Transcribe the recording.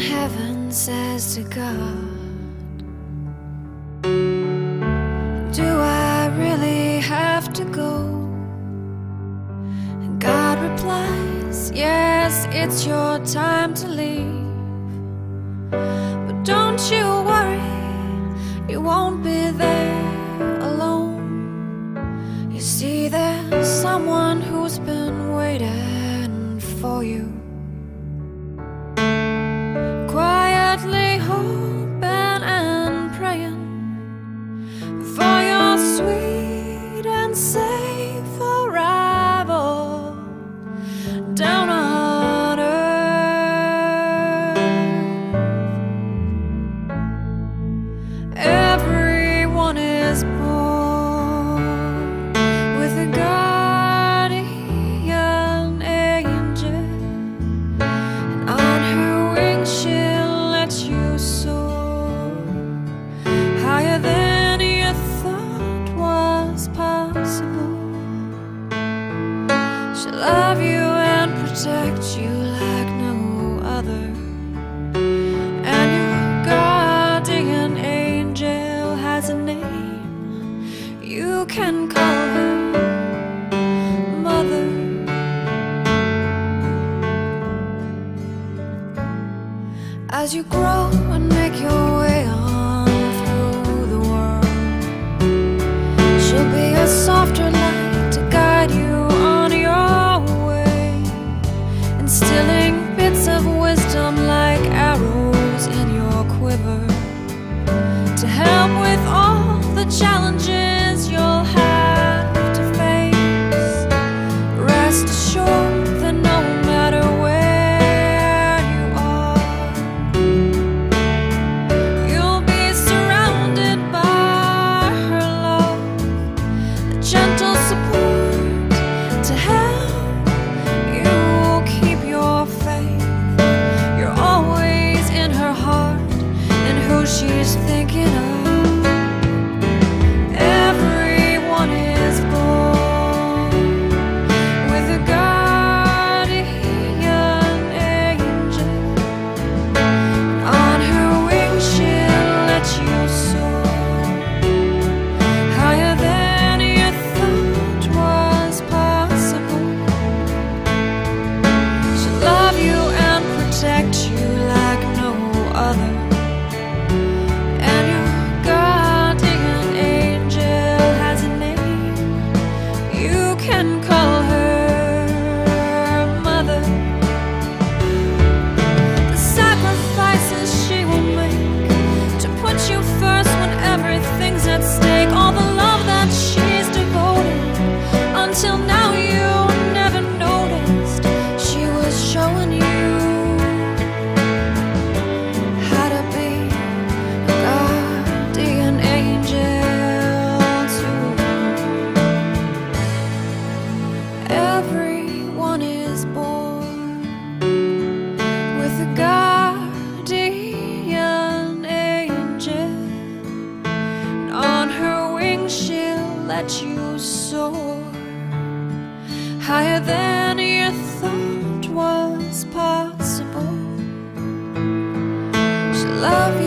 heaven says to God Do I really have to go? And God replies, Yes, it's your time to leave. But don't you worry, you won't be there alone. You see, there's someone who's been waiting for you. As you grow and make your way on through the world, she'll be a softer light to guide you on your way, instilling bits of wisdom like arrows in your quiver to help with all the challenges. she's thinking of. that you soar higher than you thought was possible. She loved.